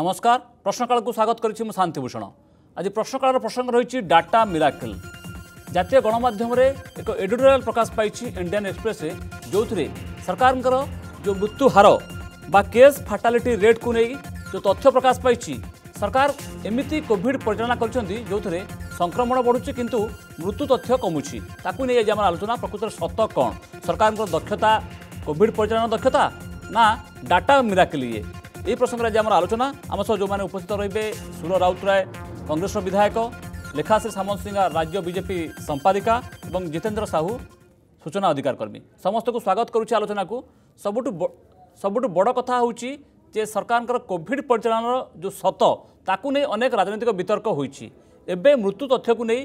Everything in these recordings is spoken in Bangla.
নমস্কার প্রশ্নকালকে স্বাগত করেছি মু শান্তিভূষণ আজ প্রশ্নকালের প্রসঙ্গ রয়েছে ডাটা মিরাকল জাতীয় গণমাধ্যমে এক এডিটোরিয়াল প্রকাশ পাইছি ইন্ডিয়ান এক্সপ্রেসে যে সরকারঙ্কর যে মৃত্যু হার বা কেস ফাটালিটি রেটকু নেই যে তথ্য প্রকাশ পাইছি সরকার এমিতি কোভিড পরিচালনা করছেন যে সংক্রমণ বড়ুছে কিন্তু মৃত্যু তথ্য কমুছি তাকে নিয়ে আজ আমার আলোচনা প্রকৃতির সত কণ সরকারঙ্কর দক্ষতা কোভিড পরিচালনা দক্ষতা না ডাটা মিরাকল ইয়ে এই প্রসঙ্গে আজ আমার আলোচনা আমার সহ যে উপস্থিত রয়েবে সুর রাউতরায় কংগ্রেসর বিধায়ক লেখাশ্রী সামন্তসিংহা রাজ্য বিজেপি সম্পাদিকা এবং জিতেন্দ্র সাহু সূচনা অধিকার কর্মী সমস্ত স্বাগত করুছি আলোচনা সবুঠু সবুঠু বড় কথা হচ্ছে যে সরকারঙ্কর কোভিড পরিচালনার যে সত তাকে নিয়ে অনেক রাজনৈতিক বিতর্ক হয়েছে এবে মৃত্যু তথ্যকে নিয়ে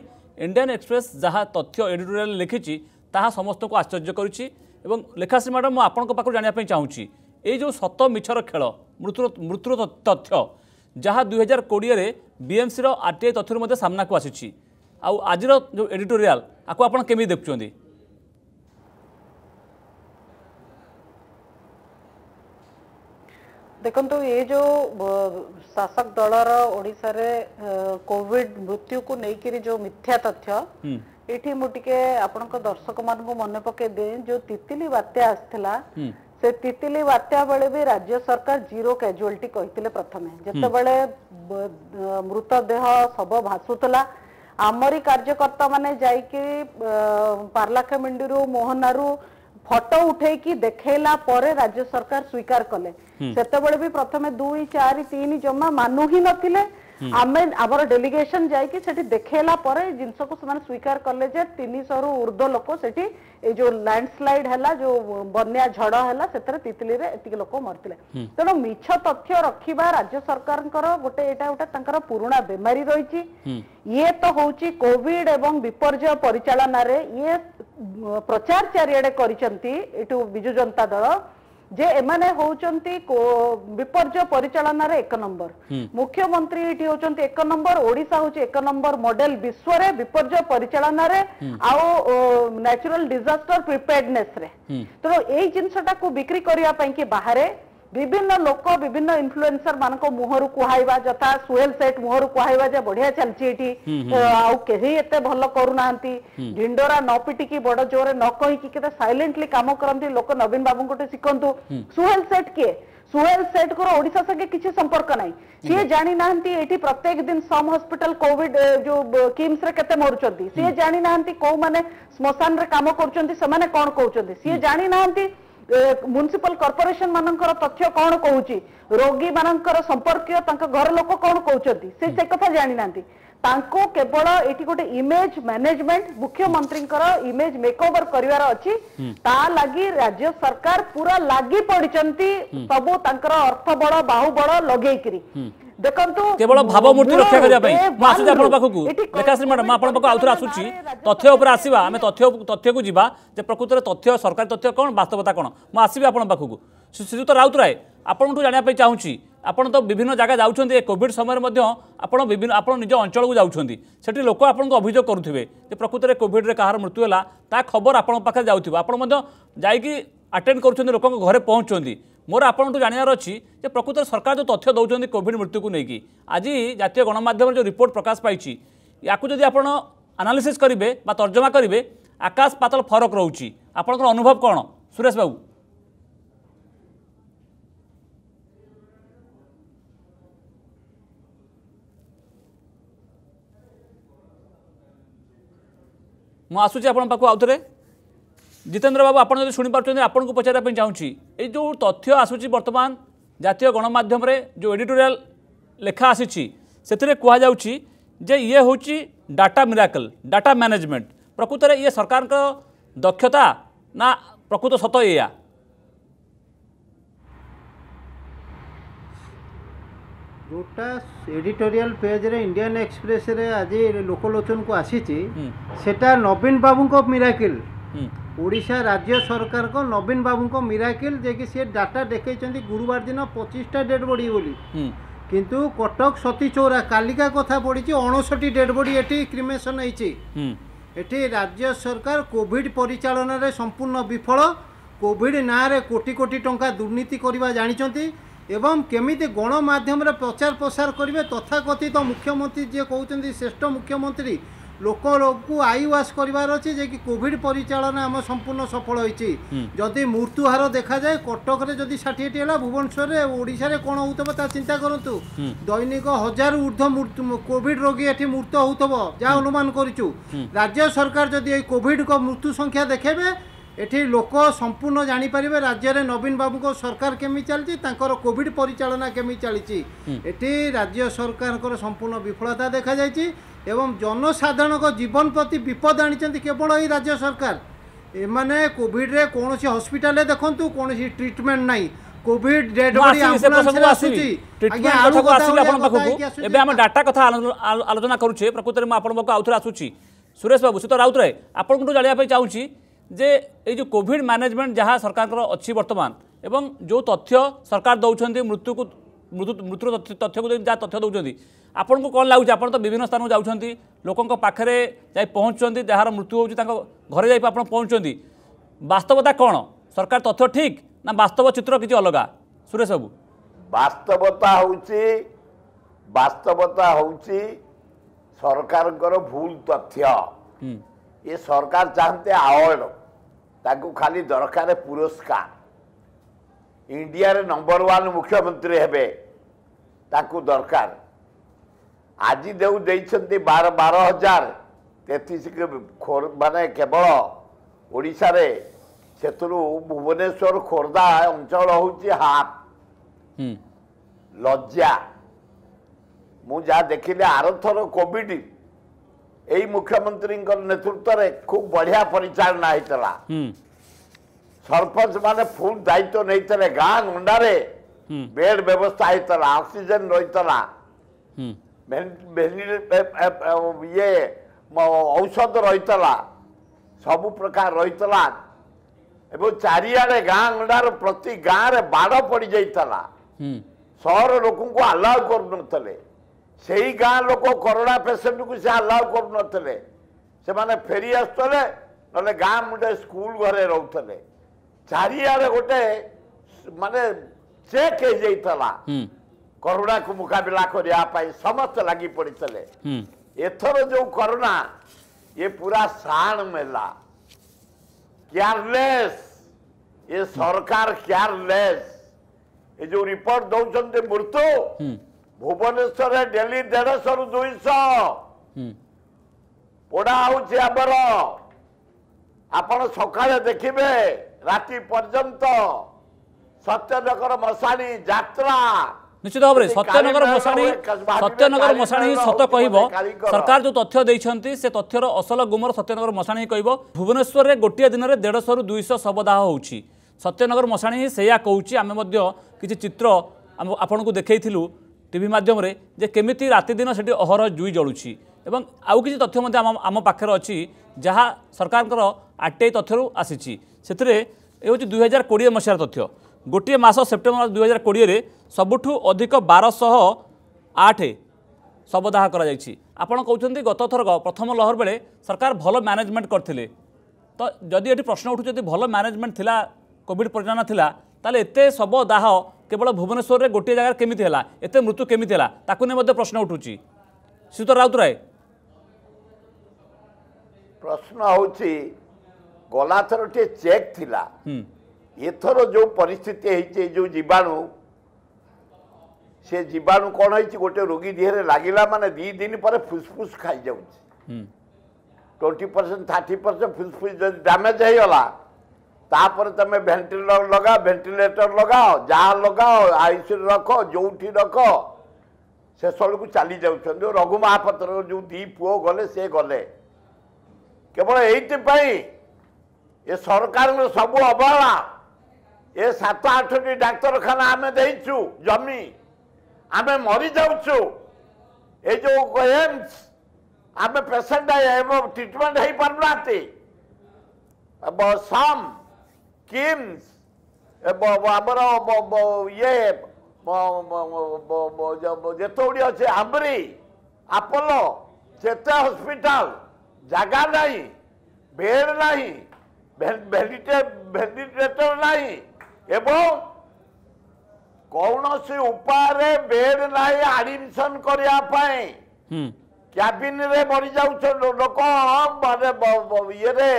ইন্ডিয়ান এক্সপ্রেস যা তথ্য এডিটোরিয়াল লিখিছি তাহা সমস্ত আশ্চর্য করুছি এবং লেখাশ্রী ম্যাডাম মু আপনার পাখু জাঁয়া চাহুছি ଏ ଯେଉଁ ସତ ମିଛର ଖେଳ ମୃତ୍ୟୁ ମୃତ୍ୟୁ ତଥ୍ୟ ଯାହା ଦୁଇ ହଜାର କୋଡ଼ିଏରେ ବିଏମ୍ସିର ଆର୍ ଟି ଆଇ ତଥ୍ୟରୁ ମଧ୍ୟ ସାମ୍ନାକୁ ଆସିଛି ଆଉ ଆଜିର ଯେଉଁ ଏଡିଟୋରିଆଲ୍ ଆକୁ ଆପଣ କେମିତି ଦେଖୁଛନ୍ତି ଦେଖନ୍ତୁ ଏ ଯୋଉ ଶାସକ ଦଳର ଓଡ଼ିଶାରେ କୋଭିଡ ମୃତ୍ୟୁକୁ ନେଇକିରି ଯୋଉ ମିଥ୍ୟା ତଥ୍ୟ ଏଠି ମୁଁ ଟିକେ ଆପଣଙ୍କ ଦର୍ଶକ ମାନଙ୍କୁ ମନେ ପକେଇ ଦିଏ ଯୋଉ ତିତିଲି ବାତ୍ୟା ଆସିଥିଲା ସେ ତିତିଲି ବାତ୍ୟା ବେଳେ ବି ରାଜ୍ୟ ସରକାର ଜିରୋ କ୍ୟାଜୁଆଲିଟି କହିଥିଲେ ପ୍ରଥମେ ଯେତେବେଳେ ମୃତଦେହ ଶବ ଭାସୁଥିଲା ଆମରି କାର୍ଯ୍ୟକର୍ତ୍ତା ମାନେ ଯାଇକି ପାର୍ଲାଖେମେଣ୍ଡିରୁ ମୋହନାରୁ ଫଟୋ ଉଠେଇକି ଦେଖେଇଲା ପରେ ରାଜ୍ୟ ସରକାର ସ୍ୱୀକାର କଲେ ସେତେବେଳେ ବି ପ୍ରଥମେ ଦୁଇ ଚାରି ତିନି ଜମା ମାନୁ ହିଁ ନଥିଲେ ଆମେ ଆମର ଡେଲିଗେସନ ଯାଇକି ସେଠି ଦେଖେଇଲା ପରେ ଜିନିଷକୁ ସେମାନେ ସ୍ୱୀକାର କଲେ ଯେ ତିନିଶହରୁ ଉର୍ଦ୍ଧ୍ୱ ଲୋକ ସେଠି ଏଇ ଯୋଉ ଲ୍ୟାଣ୍ଡସ୍ଲାଇଡ୍ ହେଲା ଯୋଉ ବନ୍ୟା ଝଡ଼ ହେଲା ସେଥିରେ ତିତିଲିରେ ଏତିକି ଲୋକ ମରିଥିଲେ ତେଣୁ ମିଛ ତଥ୍ୟ ରଖିବା ରାଜ୍ୟ ସରକାରଙ୍କର ଗୋଟେ ଏଇଟା ଗୋଟେ ତାଙ୍କର ପୁରୁଣା ବେମାରୀ ରହିଛି ଇଏ ତ ହଉଛି କୋଭିଡ ଏବଂ ବିପର୍ଯ୍ୟୟ ପରିଚାଳନାରେ ଇଏ ପ୍ରଚାର ଚାରିଆଡେ କରିଛନ୍ତି ଏଠୁ ବିଜୁ ଜନତା ଦଳ ଯେ ଏମାନେ ହଉଛନ୍ତି ବିପର୍ଯ୍ୟୟ ପରିଚାଳନାର ଏକ ନମ୍ବର ମୁଖ୍ୟମନ୍ତ୍ରୀ ଏଠି ହଉଛନ୍ତି ଏକ ନମ୍ବର ଓଡିଶା ହଉଛି ଏକ ନମ୍ବର ମଡେଲ ବିଶ୍ୱରେ ବିପର୍ଯ୍ୟୟ ପରିଚାଳନାରେ ଆଉ ନ୍ୟାଚୁରାଲ ଡିଜାଷ୍ଟର ପ୍ରିପେୟାର୍ଡନେସ ରେ ତେଣୁ ଏଇ ଜିନିଷଟାକୁ ବିକ୍ରି କରିବା ପାଇଁ କି ବାହାରେ विभिन्न लोक विभिन्न इनफ्लुएंसर मान मुहर कहवा जता सुहेल सेठ मुहर कहवा बढ़िया चलती आत भल करूना ढिंडरा न पिटिकी बड़ जोर न कहीकि सैलेंटली कम करती लोक नवीन बाबू गोटे शिखतु सुहेल सेठ किए सुहेल सेठ को ओडा संगे किसी संपर्क ना सी जाना ये प्रत्येक दिन सम हस्पिटाल कोविड जो किम्स रे सीए सी जाना कौ मैंने श्मशान काम करें कौन कौन सी ମ୍ୟୁନିସିପାଲ କର୍ପୋରେସନ ମାନଙ୍କର ତଥ୍ୟ କଣ କହୁଛି ରୋଗୀ ମାନଙ୍କର ସମ୍ପର୍କୀୟ ତାଙ୍କ ଘର ଲୋକ କଣ କହୁଛନ୍ତି ସେ ସେ କଥା ଜାଣିନାହାନ୍ତି ତାଙ୍କୁ କେବଳ ଏଠି ଗୋଟେ ଇମେଜ ମ୍ୟାନେଜମେଣ୍ଟ ମୁଖ୍ୟମନ୍ତ୍ରୀଙ୍କର ଇମେଜ ମେକ୍ ଓଭର କରିବାର ଅଛି ତା ଲାଗି ରାଜ୍ୟ ସରକାର ପୁରା ଲାଗି ପଡିଛନ୍ତି ସବୁ ତାଙ୍କର ଅର୍ଥବଳ ବାହୁବଳ ଲଗେଇକିରି ଦେଖନ୍ତୁ କେବଳ ଭାବମୂର୍ତ୍ତି ରକ୍ଷା କରିବା ପାଇଁ ମୁଁ ଆସୁଛି ଆପଣଙ୍କ ପାଖକୁ ଲେଖାଶ୍ରୀ ମ୍ୟାଡ଼ାମ୍ ମୁଁ ଆପଣଙ୍କ ପାଖକୁ ଆଉଥରେ ଆସୁଛି ତଥ୍ୟ ଉପରେ ଆସିବା ଆମେ ତଥ୍ୟ ତଥ୍ୟକୁ ଯିବା ଯେ ପ୍ରକୃତରେ ତଥ୍ୟ ସରକାରୀ ତଥ୍ୟ କ'ଣ ବାସ୍ତବତା କ'ଣ ମୁଁ ଆସିବି ଆପଣଙ୍କ ପାଖକୁ ଶ୍ରୀଯୁକ୍ତ ରାଉତରାୟ ଆପଣଙ୍କଠୁ ଜାଣିବା ପାଇଁ ଚାହୁଁଛି ଆପଣ ତ ବିଭିନ୍ନ ଜାଗା ଯାଉଛନ୍ତି ଏ କୋଭିଡ଼ ସମୟରେ ମଧ୍ୟ ଆପଣ ବିଭିନ୍ନ ଆପଣ ନିଜ ଅଞ୍ଚଳକୁ ଯାଉଛନ୍ତି ସେଠି ଲୋକ ଆପଣଙ୍କୁ ଅଭିଯୋଗ କରୁଥିବେ ଯେ ପ୍ରକୃତରେ କୋଭିଡ଼ରେ କାହାର ମୃତ୍ୟୁ ହେଲା ତା ଖବର ଆପଣଙ୍କ ପାଖରେ ଯାଉଥିବ ଆପଣ ମଧ୍ୟ ଯାଇକି ଆଟେଣ୍ଡ କରୁଛନ୍ତି ଲୋକଙ୍କ ଘରେ ପହଞ୍ଚୁଛନ୍ତି ମୋର ଆପଣଙ୍କଠୁ ଜାଣିବାର ଅଛି ଯେ ପ୍ରକୃତରେ ସରକାର ଯେଉଁ ତଥ୍ୟ ଦେଉଛନ୍ତି କୋଭିଡ଼ ମୃତ୍ୟୁକୁ ନେଇକି ଆଜି ଜାତୀୟ ଗଣମାଧ୍ୟମରେ ଯେଉଁ ରିପୋର୍ଟ ପ୍ରକାଶ ପାଇଛି ୟାକୁ ଯଦି ଆପଣ ଆନାଲିସିସ୍ କରିବେ ବା ତର୍ଜମା କରିବେ ଆକାଶ ପାତଳ ଫରକ ରହୁଛି ଆପଣଙ୍କର ଅନୁଭବ କ'ଣ ସୁରେଶ ବାବୁ ମୁଁ ଆସୁଛି ଆପଣଙ୍କ ପାଖକୁ ଆଉ ଥରେ ଜିତେନ୍ଦ୍ର ବାବୁ ଆପଣ ଯଦି ଶୁଣିପାରୁଛନ୍ତି ଆପଣଙ୍କୁ ପଚାରିବା ପାଇଁ ଚାହୁଁଛି ଏଇ ଯେଉଁ ତଥ୍ୟ ଆସୁଛି ବର୍ତ୍ତମାନ ଜାତୀୟ ଗଣମାଧ୍ୟମରେ ଯେଉଁ ଏଡ଼ିଟୋରିଆଲ ଲେଖା ଆସିଛି ସେଥିରେ କୁହାଯାଉଛି ଯେ ଇଏ ହେଉଛି ଡାଟା ମିରାକଲ୍ ଡାଟା ମ୍ୟାନେଜମେଣ୍ଟ ପ୍ରକୃତରେ ଇଏ ସରକାରଙ୍କ ଦକ୍ଷତା ନା ପ୍ରକୃତ ସତ ଏଇଆ ଯେଉଁଟା ଏଡ଼ିଟୋରିଆଲ ପେଜ୍ରେ ଇଣ୍ଡିଆନ୍ ଏକ୍ସପ୍ରେସରେ ଆଜି ଲୋକଲୋଚନକୁ ଆସିଛି ସେଟା ନବୀନ ବାବୁଙ୍କ ମିରାକିଲ୍ ଓଡ଼ିଶା ରାଜ୍ୟ ସରକାରଙ୍କ ନବୀନ ବାବୁଙ୍କ ମିରାକିଲ୍ ଯିଏକି ସିଏ ଡାଟା ଦେଖେଇଛନ୍ତି ଗୁରୁବାର ଦିନ ପଚିଶଟା ଡେଟ୍ ବଡ଼ି ବୋଲି କିନ୍ତୁ କଟକ ସତୀ ଚୌରା କାଲିକା କଥା ପଡ଼ିଛି ଅଣଷଠି ଡେଡ୍ ବଡ଼ି ଏଠି କ୍ରିମେସନ୍ ହେଇଛି ଏଠି ରାଜ୍ୟ ସରକାର କୋଭିଡ଼ ପରିଚାଳନାରେ ସମ୍ପୂର୍ଣ୍ଣ ବିଫଳ କୋଭିଡ଼ ନାଁରେ କୋଟି କୋଟି ଟଙ୍କା ଦୁର୍ନୀତି କରିବା ଜାଣିଛନ୍ତି এবং কেমিতি গণমাধ্যমে প্রচার প্রসার করবে তথাকথিত মুখ্যমন্ত্রী যে কৌঁচ শ্রেষ্ঠ মুখ্যমন্ত্রী ଲୋକକୁ ଆଇ ୱାସ୍ କରିବାର ଅଛି ଯେ କି କୋଭିଡ ପରିଚାଳନା ଆମ ସମ୍ପୂର୍ଣ୍ଣ ସଫଳ ହୋଇଛି ଯଦି ମୃତ୍ୟୁ ହାର ଦେଖାଯାଏ କଟକରେ ଯଦି ଷାଠିଏଟି ହେଲା ଭୁବନେଶ୍ୱରରେ ଓଡ଼ିଶାରେ କ'ଣ ହେଉଥିବ ତା ଚିନ୍ତା କରନ୍ତୁ ଦୈନିକ ହଜାରରୁ ଉର୍ଦ୍ଧ୍ୱ କୋଭିଡ ରୋଗୀ ଏଠି ମୃତ ହେଉଥିବ ଯାହା ଅନୁମାନ କରିଛୁ ରାଜ୍ୟ ସରକାର ଯଦି ଏଇ କୋଭିଡଙ୍କ ମୃତ୍ୟୁ ସଂଖ୍ୟା ଦେଖେଇବେ এটি লোক সম্পূর্ণ জাঁপারে রাজ্যের নবীন বাবু সরকার কেমি চালছি তাঁর কোভিড পরিচালনা কেমি চালছি এটি রাজ্য সরকার সম্পূর্ণ বিফলতা দেখা যাই এবং জনসাধারণ জীবন প্রতি বিপদ আনিছেন কেবল এই রাজ্য সরকার এমানে কোভিডরে কোণী হসপিটালে দেখুন কোণী ট্রিটমেন্ট নাই ডাটা কথা আলোচনা করুছে প্রকৃতরে আপনার আসুচি সুরেশ বাবু সুত রাউতরে আপনকু জানিয়া পাই চাউচি যে এই যে কোভিড ম্যানেজমেন্ট যা সরকার অছি বর্তমান এবং যে তথ্য সরকার দৌঁছেন মৃত্যুকু মৃত্যু মৃত্যুর তথ্যକୁ ଯା ତଥ୍ୟ ଦେଉଛନ୍ତି ଆପଣଙ୍କୁ କ'ଣ ଲାଗୁଛି ଆପଣ ତ ବିଭିନ୍ନ ସ୍ଥାନକୁ ଯାଉଛନ୍ତି ଲୋକଙ୍କ ପାଖରେ ଯାଇ ପହଞ୍ଚୁଛନ୍ତି ଯାହାର ମୃତ୍ୟୁ ହେଉଛି ତାଙ୍କ ଘରେ ଯାଇ ଆପଣ ପହଞ୍ଚୁଛନ୍ତି ବାସ୍ତବତା କ'ଣ ସରକାର ତଥ୍ୟ ଠିକ୍ ନା ବାସ୍ତବ ଚିତ୍ର କିଛି ଅଲଗା ସୁରେଶ ବାବୁ ବାସ୍ତବତା ହେଉଛି ବାସ୍ତବତା ହେଉଛି ସରକାରଙ୍କର ଭୁଲ ତଥ୍ୟ ये सरकार चाहते अवार्ड ताकू खाली दरकार पुरस्कार इंडिया रे नंबर वन मुख्यमंत्री हे ताकू दरकार आज जो दे बार बार हजार तेतीस मान केवल ओडार ସେଥିରୁ ଭୁବନେଶ୍ୱର ଖୋର୍ଦ୍ଧା ଅଞ୍ଚଳ ହେଉଛି ହାଫ ଲଜ୍ଜା ମୁଁ ଯାହା ଦେଖିଲି ଆର ଥର କୋଭିଡ଼ ଏଇ ମୁଖ୍ୟମନ୍ତ୍ରୀଙ୍କର ନେତୃତ୍ୱରେ ଖୁବ୍ ବଢ଼ିଆ ପରିଚାଳନା ହେଇଥିଲା ସରପଞ୍ଚମାନେ ଫୁଲ୍ ଦାୟିତ୍ୱ ନେଇଥିଲେ ଗାଁ ଗୁଣ୍ଡାରେ ବେଡ୍ ବ୍ୟବସ୍ଥା ହେଇଥିଲା ଅକ୍ସିଜେନ୍ ରହିଥିଲା ଇଏ ଔଷଧ ରହିଥିଲା ସବୁ ପ୍ରକାର ରହିଥିଲା ଏବଂ ଚାରିଆଡ଼େ ଗାଁ ଗୁଣ୍ଡାର ପ୍ରତି ଗାଁରେ ବାଡ଼ ପଡ଼ିଯାଇଥିଲା ସହର ଲୋକଙ୍କୁ ଆଲାଉ କରୁନଥିଲେ ସେହି ଗାଁ ଲୋକ କରୋନା ପେସେଣ୍ଟକୁ ସେ ଆଲାଉ କରୁନଥିଲେ ସେମାନେ ଫେରି ଆସୁଥିଲେ ନହେଲେ ଗାଁ ମୁଣ୍ଡେ ସ୍କୁଲ ଘରେ ରହୁଥିଲେ ଚାରିଆଡ଼େ ଗୋଟେ ମାନେ ଚେକ୍ ହେଇଯାଇଥିଲା କରୋନାକୁ ମୁକାବିଲା କରିବା ପାଇଁ ସମସ୍ତେ ଲାଗି ପଡ଼ିଥିଲେ ଏଥର ଯେଉଁ କରୋନା ये पूरा साण मेला केयरलेस ये सरकार केयरलेस ये जो रिपोर्ट दौरान मृत्यु ଭୁବନେଶ୍ୱରରେ ଡେଲି ଦେଢ଼ଶହରୁ ଦୁଇଶହ ପୋଡ଼ା ହେଉଛି ଆମର ଆପଣ ସକାଳେ ଦେଖିବେ ରାତି ପର୍ଯ୍ୟନ୍ତ ସତ୍ୟନଗର ମଶାଣି ଯାତ୍ରା ନିଶ୍ଚିତ ଭାବରେ ସତ୍ୟନଗର ମଶାଣୀ ସତ୍ୟନଗର ମଶାଣୀ ହିଁ ସତ କହିବ ସରକାର ଯେଉଁ ତଥ୍ୟ ଦେଇଛନ୍ତି ସେ ତଥ୍ୟର ଅସଲ ଗୁମର ସତ୍ୟନଗର ମଶାଣୀ କହିବ ଭୁବନେଶ୍ୱରରେ ଗୋଟିଏ ଦିନରେ ଦେଢ଼ଶହରୁ ଦୁଇଶହ ଶବଦାହ ହେଉଛି ସତ୍ୟନଗର ମଶାଣୀ ହିଁ ସେଇଆ କହୁଛି ଆମେ ମଧ୍ୟ କିଛି ଚିତ୍ର ଆପଣଙ୍କୁ ଦେଖାଇଥିଲୁ টিভি মাধ্যমে যে রাতে দিন সেটি অহর জুই জলুছি এবং আউ কিছু তথ্য মধ্যে আম পাখে অ্যা সরকার সরকারঙ্কর আরটিআই তথ্যর আসিছি সে হচ্ছে দুই হাজার কোড়ি মশার তথ্য গোটিয়ে মাস সেপ্টেম্বর দুই হাজার কোড়িয়ে সবুঠু অধিক বারশহ আট শবদাহ করা যাই আপনার কৌন গত থরক প্রথম লহর বেড়ে সরকার ভালো ম্যানেজমেন্ট করলে তো যদি এটি প্রশ্ন উঠু যদি ভালো ম্যানেজমেন্ট লা কোভিড পরিচালনা লা তাহলে এত শবদাহ কেবল ভুবনেশ্বরের গোটিয়ে জায়গায় কেমিতি হল এতে মৃত্যু কেমিতি হল তাকে নিয়ে প্রশ্ন উঠুছি শ্রীতর রাউতরায় প্রশ্ন হচ্ছে গলাথর টিকে চেক লা এথর যে পরিস্থিতি হয়েছে যে জীবাণু সে জীবাণু কোণ হয়েছে গোটে রোগী দেহরে লাগিলা মানে দুই দিন পরে ফুসফুস খাই যাচ্ছে টোয়েন্টি পরসেন্ট থার্টি পরসেন্ট ফুসফুস যদি ড্যামেজ হয়ে গলা ତାପରେ ତମେ ଭେଣ୍ଟିଲେଟର ଲଗାଅ ଭେଣ୍ଟିଲେଟର ଲଗାଅ ଯାହା ଲଗାଅ ଆଇସିୟୁ ରଖ ଯେଉଁଠି ରଖ ସେସବୁକୁ ଚାଲି ଯାଉଛନ୍ତି ରଘୁ ମହାପାତ୍ର ଯେଉଁ ଦୁଇ ପୁଅ ଗଲେ ସେ ଗଲେ କେବଳ ଏଇଥିପାଇଁ ଏ ସରକାରଙ୍କର ସବୁ ଅବହେଳା ଏ ସାତ ଆଠଟି ଡାକ୍ତରଖାନା ଆମେ ଦେଇଛୁ ଜମି ଆମେ ମରିଯାଉଛୁ ଏ ଯେଉଁ ଏମ୍ସ ଆମେ ପେସେଣ୍ଟ ଟ୍ରିଟମେଣ୍ଟ ହେଇପାରୁନାହାନ୍ତି ସମ୍ କିମ୍ସ ଆମର ଇଏ ଯେତେ ଗୁଡ଼ିଏ ଅଛି ଆମ୍ରି ଆପୋଲୋ ଯେତେ ହସ୍ପିଟାଲ ଜାଗା ନାହିଁ ବେଡ୍ ନାହିଁ ଭେଣ୍ଟିଲେଟର ନାହିଁ ଏବଂ କୌଣସି ଉପାୟରେ ବେଡ୍ ନାହିଁ ଆଡମିସନ କରିବା ପାଇଁ କ୍ୟାବିନରେ ମରିଯାଉଛନ୍ତି ଲୋକ ଇଏରେ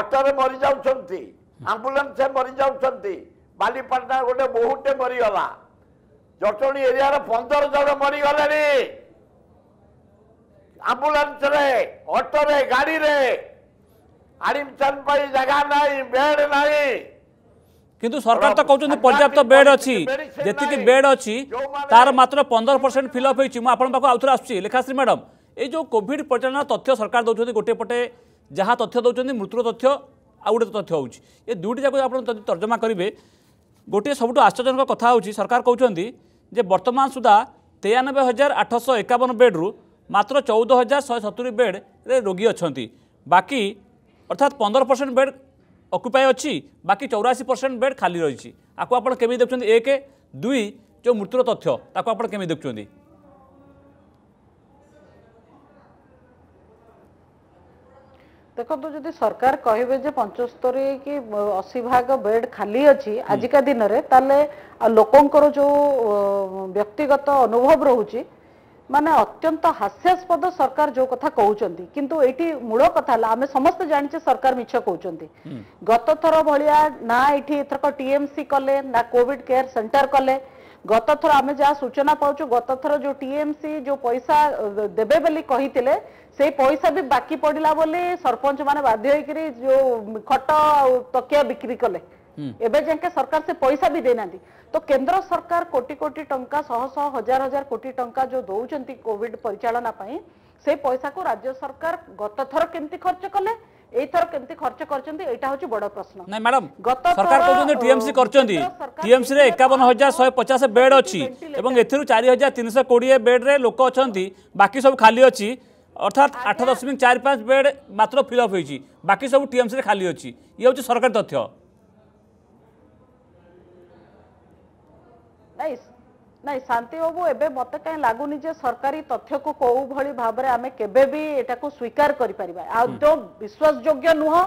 ଅଟୋରେ ମରିଯାଉଛନ୍ତି ଆମ୍ବୁଲାନ୍ସ ମରିଯାଉଛନ୍ତି ବାଲିପାଟଣା ଗୋଟେ ବହୁତଟେ ମରିଗଲା ଜଟଣୀ ଏରିଆର ପନ୍ଦର ଜଣ ମରିଗଲେଣି ଆମ୍ବୁଲାନ୍ସରେ ଅଟୋରେ ଗାଡ଼ିରେ ଆଡ଼ମିସନ୍ ପାଇଁ ଜାଗା ନାହିଁ ବେଡ୍ ନାହିଁ କିନ୍ତୁ ସରକାର ତ କହୁଛନ୍ତି ପର୍ଯ୍ୟାପ୍ତ ବେଡ୍ ଅଛି ଯେତିକି ବେଡ୍ ଅଛି ତାର ମାତ୍ର ପନ୍ଦର ପରସେଣ୍ଟ ଫିଲଅପ୍ ହେଇଛି ମୁଁ ଆପଣଙ୍କ ପାଖକୁ ଆଉଥରେ ଆସୁଛି ଲେଖାଶ୍ରୀ ମ୍ୟାଡ଼ାମ୍ ଏଇ ଯେଉଁ କୋଭିଡ ପରିଚାଳନା ତଥ୍ୟ ସରକାର ଦେଉଛନ୍ତି ଗୋଟିଏ ପଟେ ଯାହା ତଥ୍ୟ ଦେଉଛନ୍ତି ମୃତ୍ୟୁର ତଥ୍ୟ ଆଉ ଗୋଟେ ତଥ୍ୟ ହେଉଛି ଏ ଦୁଇଟି ଯାକ ଆପଣ ଯଦି ତର୍ଜମା କରିବେ ଗୋଟିଏ ସବୁଠୁ ଆଶ୍ଚର୍ଯ୍ୟଜନକ କଥା ହେଉଛି ସରକାର କହୁଛନ୍ତି ଯେ ବର୍ତ୍ତମାନ ସୁଦ୍ଧା ତେୟାନବେ ହଜାର ଆଠଶହ ଏକାବନ ବେଡ଼୍ରୁ ମାତ୍ର ଚଉଦ ହଜାର ଶହେ ସତୁରି ବେଡ଼୍ରେ ରୋଗୀ ଅଛନ୍ତି ବାକି ଅର୍ଥାତ୍ ପନ୍ଦର ପରସେଣ୍ଟ ବେଡ଼୍ ଅକ୍ୟୁପାଏ ଅଛି ବାକି ଚଉରାଅଶୀ ପରସେଣ୍ଟ ବେଡ଼୍ ଖାଲି ରହିଛି ଆକୁ ଆପଣ କେମିତି ଦେଖୁଛନ୍ତି ଏକ ଦୁଇ ଯେଉଁ ମୃତ୍ୟୁର ତଥ୍ୟ ତାକୁ ଆପଣ କେମିତି ଦେଖୁଛନ୍ତି ଦେଖନ୍ତୁ ଯଦି ସରକାର କହିବେ ଯେ ପଞ୍ଚସ୍ତରୀ କି ଅଶୀ ଭାଗ ବେଡ୍ ଖାଲି ଅଛି ଆଜିକା ଦିନରେ ତାହେଲେ ଲୋକଙ୍କର ଯୋଉ ବ୍ୟକ୍ତିଗତ ଅନୁଭବ ରହୁଛି ମାନେ ଅତ୍ୟନ୍ତ ହାସ୍ୟାସ୍ପଦ ସରକାର ଯୋଉ କଥା କହୁଛନ୍ତି କିନ୍ତୁ ଏଇଠି ମୂଳ କଥା ହେଲା ଆମେ ସମସ୍ତେ ଜାଣିଛେ ସରକାର ମିଛ କହୁଛନ୍ତି ଗତ ଥର ଭଳିଆ ନା ଏଠି ଏଥରକ ଟିଏମସି କଲେ ନା କୋଭିଡ କେୟାର ସେଣ୍ଟର କଲେ গত থর আমি যা সূচনা পাচ্ছু গত থর যে টিএমসি যে পয়সা দেবে বলে কহিলে সেই পয়সা বি বাকি পড়া বলে সরপঞ্চ মানে বাধ্য হয়েকি যে খট তকিয়া বিক্রি কলে এবে যাকে সরকার সে পয়সা বি দেই না তো কেন্দ্র সরকার কোটি কোটি টঙ্কা শহ শহ হাজার হাজার কোটি টঙ্কা যে দৌঁচ কোভিড পরিচালনা পাই সেই পয়সা কু রাজ্য সরকার গত কেমতি খরচ কলে এইথর কেমতি খরচ করছেন এইটা হচ্ছে বড় প্রশ্ন না ম্যাডাম সরকার কোথাও টিএমসি করছেন টিএমসি রে একাবন হাজার শহে পচাশ বেড অছি এবং এর চারি হাজার তিনশহ কোড়িয়ে বেড্রে লোক অনেক বাকি সব খালি অছি অর্থাৎ আঠ দশমিক চারি পাঁচ বেড মাত্র ফিল অপ হয়েছি বাকি সব টিএমসি খালি অছি ইয়ে হচ্ছে সরকারি তথ্য ନାଇଁ ଶାନ୍ତିବାବୁ ଏବେ ମୋତେ କାହିଁ ଲାଗୁନି ଯେ ସରକାରୀ ତଥ୍ୟକୁ କୋଉ ଭଳି ଭାବରେ ଆମେ କେବେ ବି ଏଟାକୁ ସ୍ୱୀକାର କରିପାରିବା ଆଉ ଯୋଉ ବିଶ୍ୱାସଯୋଗ୍ୟ ନୁହଁ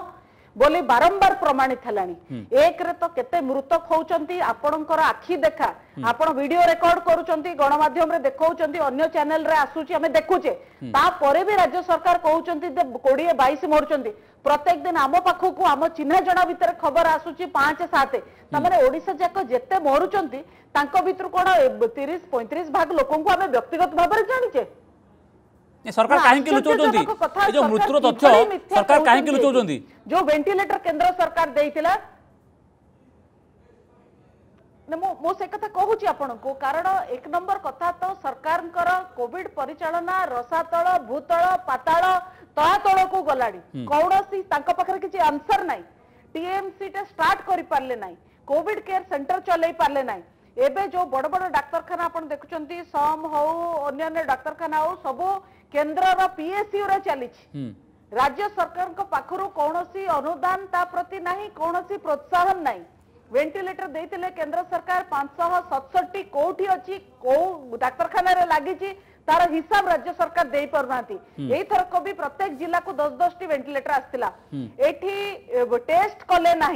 ବୋଲି ବାରମ୍ବାର ପ୍ରମାଣିତ ହେଲାଣି ଏକରେ ତ କେତେ ମୃତକ ହଉଛନ୍ତି ଆପଣଙ୍କର ଆଖି ଦେଖା ଆପଣ ଭିଡିଓ ରେକର୍ଡ କରୁଛନ୍ତି ଗଣମାଧ୍ୟମରେ ଦେଖାଉଛନ୍ତି ଅନ୍ୟ ଚ୍ୟାନେଲରେ ଆସୁଛି ଆମେ ଦେଖୁଛେ ତାପରେ ବି ରାଜ୍ୟ ସରକାର କହୁଛନ୍ତି ଯେ କୋଡିଏ ବାଇଶ ମରୁଛନ୍ତି ପ୍ରତ୍ୟେକ ଦିନ ଆମ ପାଖକୁ ଆମ ଚିହ୍ନା ଜଣା ଭିତରେ ଖବର ଆସୁଛି ପାଞ୍ଚ ସାତ ତାମାନେ ଓଡିଶା ଯାକ ଯେତେ ମରୁଛନ୍ତି ତାଙ୍କ ଭିତରୁ କଣ ତିରିଶ ପଇଁତିରିଶ ଭାଗ ଲୋକଙ୍କୁ ଆମେ ବ୍ୟକ୍ତିଗତ ଭାବରେ ଜାଣିଛେ सरकार कहीं लुचाऊँ जो मृत्यु तथ्य सरकार कहीं लुचाऊँ जो वेंटिलेटर केन्द्र सरकार देला ମୁଁ ସେ କଥା କହୁଛି ଆପଣଙ୍କୁ କାରଣ ଏକ ନମ୍ବର କଥା ତ ସରକାରଙ୍କର କୋଭିଡ ପରିଚାଳନା ରସାତଳ ଭୂତଳ ପାତାଳ ତଳକୁ ଗଲାଣି କୌଣସି ତାଙ୍କ ପାଖରେ କିଛି ଆନ୍ସର ନାହିଁ ଟିଏମସି ଟା ଷ୍ଟାର୍ଟ କରିପାରିଲେ ନାହିଁ କୋଭିଡ କେୟାର ସେଣ୍ଟର ଚଲେଇ ପାରିଲେ ନାହିଁ एबे जो बड़ बड़ डाक्तखाना आप देखुं सम हौ अन्य डाक्तखाना हूँ सब केन्द्र पीएससी चली हम्म। राज्य सरकार को पाखरु कौन अनुदान प्रति ना कौन प्रोत्साहन ना वेटिलेटर देते केन्द्र सरकार पांच सतसठी कौटी अच्छी कौ डाक्तखाना लगी तार हिसाब राज्य सरकार दे पार ना यही हम्म। को भी प्रत्येक जिला को दस दस टी वेटिलेटर आसला हम्म। टेस्ट कले ना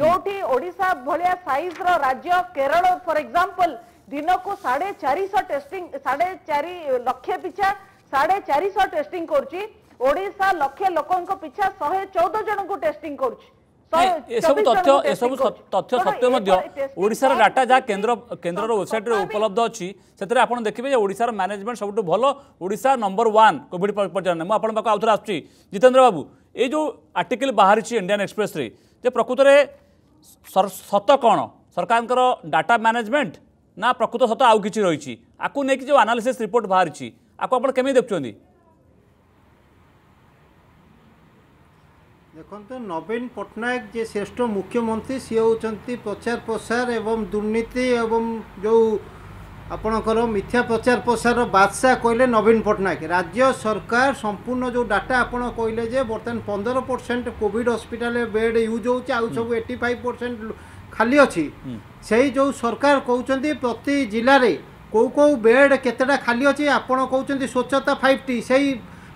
जोशा भाया सैज राज्य केरल फर एक्जामपल दिन को साढ़े चार टेस्टिंग साढ़े चार लक्ष पिछा साढ़े चार टेस्टिंग कर लक्षे लोकों पिछा शहे चौदह जन को टेस्टिंग कर तथ्य तथ्य तो सत्य डाटा जहाँ केन्द्र केन्द्र वेबसाइट उपलब्ध अच्छी से आप देखिए ओडार मैनेजमेंट सब भल ओा नंबर वन कॉविड पर्यटन मुझे आपको आउ थ आसेन्द्र बाबू ये जो आर्टिकल बाहरी इंडियान एक्सप्रेस प्रकृत में ସତ କ'ଣ ସରକାରଙ୍କର ଡାଟା ମ୍ୟାନେଜମେଣ୍ଟ ନା ପ୍ରକୃତ ସତ ଆଉ କିଛି ରହିଛି ଆକୁ ନେଇକି ଯେଉଁ ଆନାଲିସିସ୍ ରିପୋର୍ଟ ବାହାରିଛି ଆକୁ ଆପଣ କେମିତି ଦେଖୁଛନ୍ତି ଦେଖନ୍ତୁ ନବୀନ ପଟ୍ଟନାୟକ ଯେ ଶ୍ରେଷ୍ଠ ମୁଖ୍ୟମନ୍ତ୍ରୀ ସିଏ ହେଉଛନ୍ତି ପ୍ରଚାର ପ୍ରସାର ଏବଂ ଦୁର୍ନୀତି ଏବଂ ଯେଉଁ ଆପଣଙ୍କର ମିଥ୍ୟା ପ୍ରଚାର ପ୍ରସାରର ବାଦଶାହ କହିଲେ ନବୀନ ପଟ୍ଟନାୟକ ରାଜ୍ୟ ସରକାର ସମ୍ପୂର୍ଣ୍ଣ ଯେଉଁ ଡାଟା ଆପଣ କହିଲେ ଯେ ବର୍ତ୍ତମାନ ପନ୍ଦର ପରସେଣ୍ଟ କୋଭିଡ଼ ହସ୍ପିଟାଲରେ ବେଡ୍ ୟୁଜ୍ ହେଉଛି ଆଉ ସବୁ ଏଇଟି ଫାଇଭ୍ ପରସେଣ୍ଟ ଖାଲି ଅଛି ସେଇ ଯେଉଁ ସରକାର କହୁଛନ୍ତି ପ୍ରତି ଜିଲ୍ଲାରେ କେଉଁ କେଉଁ ବେଡ୍ କେତେଟା ଖାଲି ଅଛି ଆପଣ କହୁଛନ୍ତି ସ୍ୱଚ୍ଛତା ଫାଇଭ୍ ଟି ସେଇ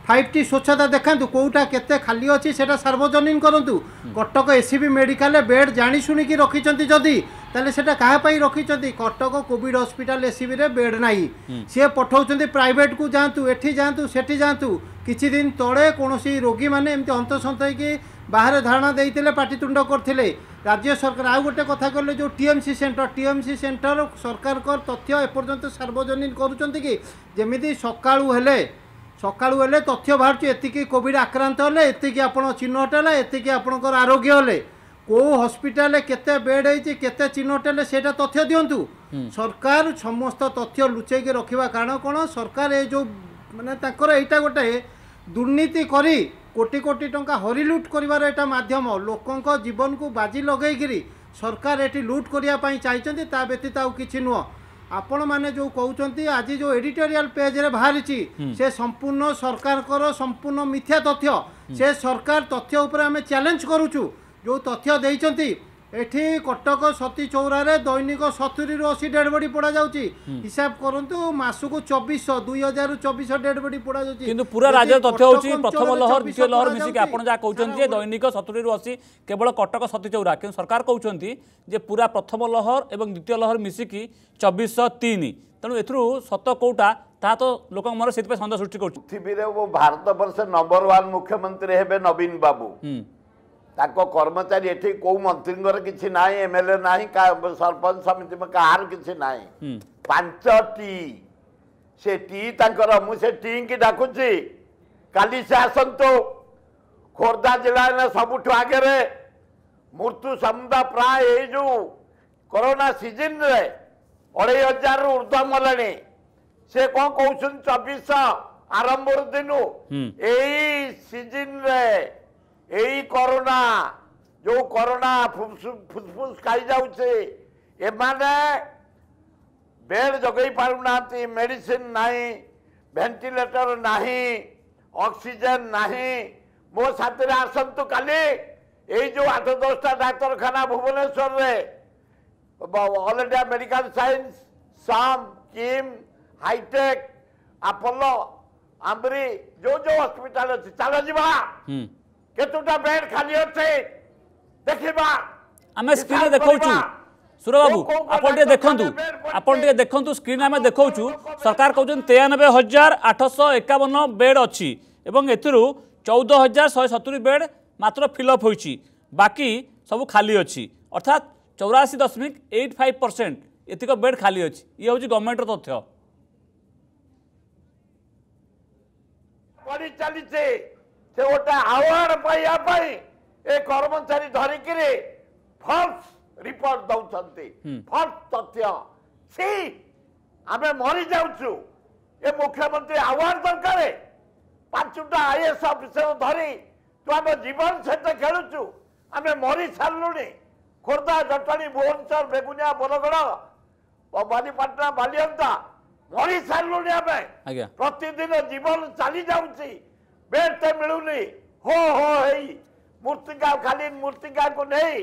ফাইভ টি স্বচ্ছতা দেখান্তু কোটা কেতে খালি অছি সেটা সার্বজনীন করন্তু কটক এসিবি মেডিকালে বেড জাণিশুণিকি রখিছন্তি যদি ତାହେଲେ ସେଟା କାହା ପାଇଁ ରଖିଛନ୍ତି କଟକ କୋଭିଡ୍ ହସ୍ପିଟାଲ ଏସ୍ସିବିରେ ବେଡ୍ ନାହିଁ ସିଏ ପଠାଉଛନ୍ତି ପ୍ରାଇଭେଟକୁ ଯାଆନ୍ତୁ ଏଠି ଯାଆନ୍ତୁ ସେଠି ଯାଆନ୍ତୁ କିଛି ଦିନ ତଳେ କୌଣସି ରୋଗୀମାନେ ଏମିତି ହନ୍ତସନ୍ତ ହେଇକି ବାହାରେ ଧାରଣା ଦେଇଥିଲେ ପାଟିତୁଣ୍ଡ କରିଥିଲେ ରାଜ୍ୟ ସରକାର ଆଉ ଗୋଟେ କଥା କହିଲେ ଯେଉଁ ଟିଏମ୍ସି ସେଣ୍ଟର ଟିଏମ୍ସି ସେଣ୍ଟର ସରକାରଙ୍କର ତଥ୍ୟ ଏପର୍ଯ୍ୟନ୍ତ ସାର୍ବଜନୀନ କରୁଛନ୍ତି କି ଯେମିତି ସକାଳୁ ହେଲେ ସକାଳୁ ହେଲେ ତଥ୍ୟ ବାହାରୁଛି ଏତିକି କୋଭିଡ଼ ଆକ୍ରାନ୍ତ ହେଲେ ଏତିକି ଆପଣ ଚିହ୍ନଟ ହେଲେ ଏତିକି ଆପଣଙ୍କର ଆରୋଗ୍ୟ ହେଲେ କେଉଁ ହସ୍ପିଟାଲରେ କେତେ ବେଡ୍ ହେଇଛି କେତେ ଚିହ୍ନଟ ହେଲେ ସେଇଟା ତଥ୍ୟ ଦିଅନ୍ତୁ ସରକାର ସମସ୍ତ ତଥ୍ୟ ଲୁଚେଇକି ରଖିବା କାରଣ କ'ଣ ସରକାର ଏ ଯେଉଁ ମାନେ ତାଙ୍କର ଏଇଟା ଗୋଟେ ଦୁର୍ନୀତି କରି କୋଟି କୋଟି ଟଙ୍କା ହରିଲୁଟ୍ କରିବାର ଏଇଟା ମାଧ୍ୟମ ଲୋକଙ୍କ ଜୀବନକୁ ବାଜି ଲଗେଇକିରି ସରକାର ଏଠି ଲୁଟ୍ କରିବା ପାଇଁ ଚାହିଁଛନ୍ତି ତା ବ୍ୟତୀତ ଆଉ କିଛି ନୁହଁ ଆପଣମାନେ ଯେଉଁ କହୁଛନ୍ତି ଆଜି ଯେଉଁ ଏଡିଟୋରିଆଲ ପେଜରେ ବାହାରିଛି ସେ ସମ୍ପୂର୍ଣ୍ଣ ସରକାରଙ୍କର ସମ୍ପୂର୍ଣ୍ଣ ମିଥ୍ୟା ତଥ୍ୟ ସେ ସରକାର ତଥ୍ୟ ଉପରେ ଆମେ ଚ୍ୟାଲେଞ୍ଜ କରୁଛୁ जो तथ्य देखी कटक सती चौर से दैनिक सतुरी रु अशी डेड बडी पोड़ जा हिसाब करूँ मस को चबीस दुई हजार रु चबीस डेड बडी पोड़ जा पूरा राज्य तथ्य हो प्रथम लहर द्वितीय लहर मिसिक कहते दैनिक सतुरी रु अशी केवल कटक सती चौरा कि सरकार कहते पूरा प्रथम लहर और द्वितीय लहर मिसिक चबीस तीन तेणु एथ सत कौटा ता तो लोक मन से सन्द सृष्टि कर भारत बर्ष नंबर वन मुख्यमंत्री हे नवीन बाबू ତାଙ୍କ କର୍ମଚାରୀ ଏଠି କେଉଁ ମନ୍ତ୍ରୀଙ୍କର କିଛି ନାହିଁ ଏମ ଏଲ ଏ ନାହିଁ ସରପଞ୍ଚ ସମିତି କାହାର କିଛି ନାହିଁ ପାଞ୍ଚ ଟି ସେ ଟି ତାଙ୍କର ମୁଁ ସେ ଟି କି ଡାକୁଛି କାଲି ସେ ଆସନ୍ତୁ ଖୋର୍ଦ୍ଧା ଜିଲ୍ଲା ହେଲା ସବୁଠୁ ଆଗରେ ମୃତ୍ୟୁ ସମୁଦାୟ ପ୍ରାୟ ଏଇ ଯେଉଁ କରୋନା ସିଜିନ୍ରେ ଅଢ଼େଇ ହଜାରରୁ ଉର୍ଦ୍ଧ୍ୱ ମଲାଣି ସେ କ'ଣ କହୁଛନ୍ତି ଚବିଶ ଆରମ୍ଭରୁ ଦିନୁ ଏଇ ସିଜିନ୍ରେ ଏଇ କରୋନା ଯେଉଁ କରୋନା ଫୁସଫୁସ ଖାଇଯାଉଛି ଏମାନେ ବେଡ୍ ଯୋଗାଇ ପାରୁନାହାନ୍ତି ମେଡ଼ିସିନ ନାହିଁ ଭେଣ୍ଟିଲେଟର ନାହିଁ ଅକ୍ସିଜେନ୍ ନାହିଁ ମୋ ସାଥିରେ ଆସନ୍ତୁ କାଲି ଏଇ ଯେଉଁ ଆଠ ଦଶଟା ଡାକ୍ତରଖାନା ଭୁବନେଶ୍ୱରରେ all India medical science SUM KIMS hitech Apollo AMRI ଯେଉଁ ଯେଉଁ ହସ୍ପିଟାଲ ଅଛି ଚାଲ ଯିବା କେତୁଟା ବେଡ୍ ଖାଲି ଅଛି ଦେଖିବା ଆମେ ସ୍କ୍ରିନରେ ଦେଖାଉଛୁ ସୁରବାବୁ ଆପଣ ଟିକେ ଦେଖନ୍ତୁ ଆପଣ ଟିକେ ଦେଖନ୍ତୁ ସ୍କ୍ରିନ୍ ଆମେ ଦେଖାଉଛୁ ସରକାର କହୁଛନ୍ତି ତେୟାନବେ ହଜାର ଆଠଶହ ଏକାବନ ବେଡ୍ ଅଛି ଏବଂ ଏଥିରୁ ଚଉଦ ହଜାର ଶହେ ସତୁରି ବେଡ୍ ମାତ୍ର ଫିଲ୍ଅପ୍ ହୋଇଛି ବାକି ସବୁ ଖାଲି ଅଛି ଅର୍ଥାତ୍ ଚଉରାଅଶୀ ଦଶମିକ ଏଇଟ୍ ଫାଇଭ୍ ପରସେଣ୍ଟ ଏତିକ ବେଡ୍ ଖାଲି ଅଛି ଇଏ ହେଉଛି ଗଭର୍ଣ୍ଣମେଣ୍ଟର ତଥ୍ୟ ସେ ଗୋଟେ ଆହ୍ୱାନ ପାଇବା ପାଇଁ ଏ କର୍ମଚାରୀ ଧରିକିରି ଫଲ୍ସ ରିପୋର୍ଟ ଦଉଛନ୍ତି ଫଲ୍ସ ତଥ୍ୟ ସି ଆମେ ମରିଯାଉଛୁ ଏ ମୁଖ୍ୟମନ୍ତ୍ରୀ ଆହ୍ୱାନ ଦରକାର ପାଞ୍ଚଟା ଆଇ ଏସ୍ ଅଫିସର ଧରି ତୁ ଆମ ଜୀବନ ସହିତ ଖେଳୁଛୁ ଆମେ ମରି ସାରିଲୁଣି ଖୋର୍ଦ୍ଧା ଜଟଣୀ ଭୁବନେଶ୍ୱର ବେଗୁନିଆ ବୋଲଗଡ଼ ବାଲିପାଟଣା ବାଲିଅନ୍ତା ମରି ସାରିଲୁଣି ଆମେ ପ୍ରତିଦିନ ଜୀବନ ଚାଲି ଯାଉଛି ବେଡ଼ ତ ମିଳୁନି ହୋ ହୋ ହେଇ ମୂର୍ତ୍ତିକା ଖାଲି ମୂର୍ତ୍ତିକାଙ୍କୁ ନେଇ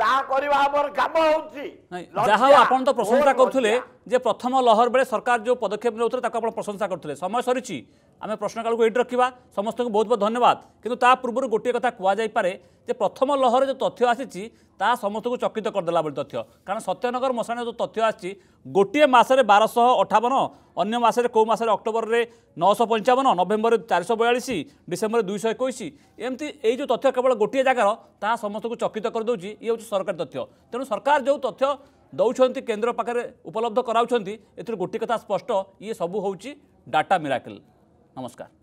ଯାହା କରିବା ଆମର କାମ ହେଉଛି ଯାହା ହଉ ଆପଣ ତ ପ୍ରଶଂସା କରୁଥିଲେ ଯେ ପ୍ରଥମ ଲହର ବେଳେ ସରକାର ଯେଉଁ ପଦକ୍ଷେପ ନେଉଥିଲେ ତାକୁ ଆପଣ ପ୍ରଶଂସା କରୁଥିଲେ ସମୟ ସରିଛି আমি প্রশ্নকালকে এইটি রাখা সমস্ত বহু বহু ধন্যবাদ কিন্তু তা পূর্ব গোটিয়ে কথা কুযাইপরে যে প্রথম লহরে যে তথ্য আসিছি তা সমস্ত চকিত করেদেলা বলে তথ্য কারণ সত্যনগর মশাণী যে তথ্য আসছে গোটিয়ে মাসে বারশ অঠাবন অন্য মাসে কেউ মাসে অক্টোবরের নশো পঞ্চাবন নভেম্বর চারিশ বয়াশ ডিসেম্বর দুইশ একুশ এমতি এই যে তথ্য কেবল গোটিয়ে জায়গার তা সমস্ত চকিত করেদেছি ইয়ে হচ্ছে সরকারি তথ্য তেমন সরকার যে তথ্য ଦଉଛନ୍ତି କେନ୍ଦ୍ର ପାଖରେ ଉପଲବ୍ଧ କରାଉଛନ୍ତି ଏଥିରୁ ଗୋଟିଏ କଥା ସ୍ପଷ୍ଟ ଇଏ ସବୁ ହେଉଛି ଡାଟା ମିରାକିଲ୍ नमस्कार